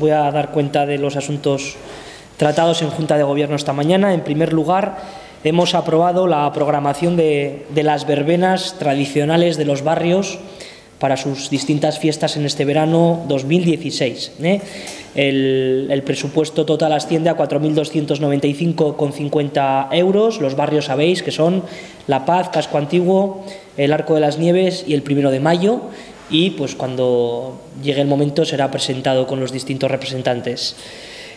Voy a dar cuenta de los asuntos tratados en Junta de Gobierno esta mañana. En primer lugar, hemos aprobado la programación de, las verbenas tradicionales de los barrios para sus distintas fiestas en este verano 2016. ¿eh? El, presupuesto total asciende a 4.295,50 euros. Los barrios sabéis que son La Paz, Casco Antiguo, el Arco de las Nieves y el Primero de Mayo y pues cuando llegue el momento será presentado con los distintos representantes.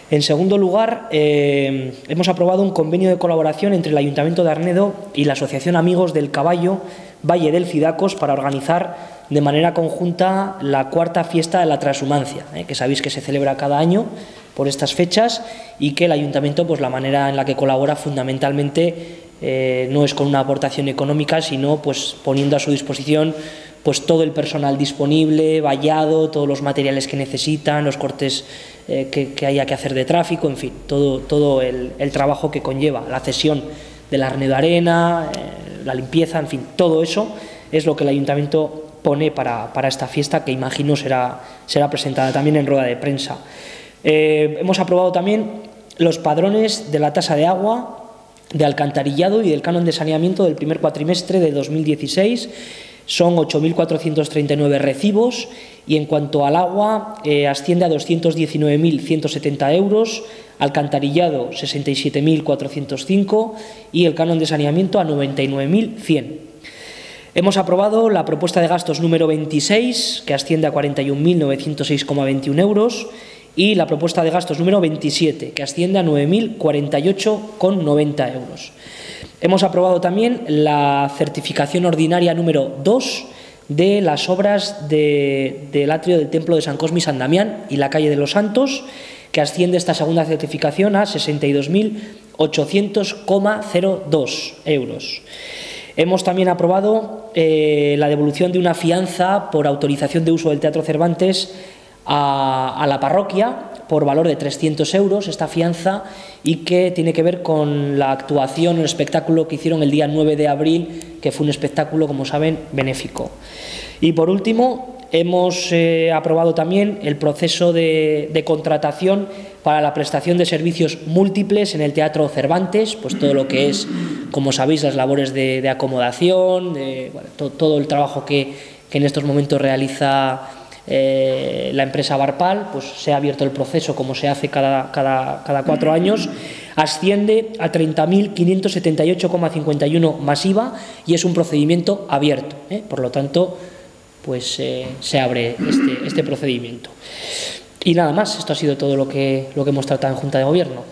En segundo lugar, eh, hemos aprobado un convenio de colaboración entre el Ayuntamiento de Arnedo y la Asociación Amigos del Caballo Valle del Cidacos para organizar de manera conjunta la cuarta fiesta de la transhumancia, eh, que sabéis que se celebra cada año por estas fechas y que el Ayuntamiento, pues la manera en la que colabora fundamentalmente eh, no es con una aportación económica, sino pues poniendo a su disposición pues todo el personal disponible, vallado, todos los materiales que necesitan, los cortes eh, que, haya que hacer de tráfico, en fin, todo, todo el, trabajo que conlleva la cesión de la Arnedo Arena, eh, la limpieza, en fin, todo eso es lo que el ayuntamiento pone para, esta fiesta que imagino será, será presentada también en rueda de prensa. Eh, hemos aprobado también los padrones de la tasa de agua, de alcantarillado y del canon de saneamiento del primer cuatrimestre de 2016 son 8.439 recibos y en cuanto al agua eh, asciende a 219.170 euros, alcantarillado 67.405 y el canon de saneamiento a 99.100. Hemos aprobado la propuesta de gastos número 26, que asciende a 41.906,21 euros, y la propuesta de gastos número 27, que asciende a 9.048,90 euros. Hemos aprobado también la certificación ordinaria número 2 de las obras del atrio del Templo de San Cosme y San Damián y la calle de los Santos, que asciende esta segunda certificación a 62.800,02 euros. Hemos también aprobado eh, la devolución de una fianza por autorización de uso del Teatro Cervantes a, la parroquia por valor de 300 euros esta fianza y que tiene que ver con la actuación, el espectáculo que hicieron el día 9 de abril, que fue un espectáculo, como saben, benéfico. Y por último, hemos eh, aprobado también el proceso de, contratación para la prestación de servicios múltiples en el Teatro Cervantes, pues todo lo que es, como sabéis, las labores de, acomodación, de, todo, el trabajo que, que en estos momentos realiza eh, la empresa Barpal, pues se ha abierto el proceso como se hace cada, cada, cuatro años, asciende a 30.578,51 masiva y es un procedimiento abierto. ¿eh? Por lo tanto, pues eh, se abre este, este procedimiento. Y nada más, esto ha sido todo lo que, lo que hemos tratado en Junta de Gobierno.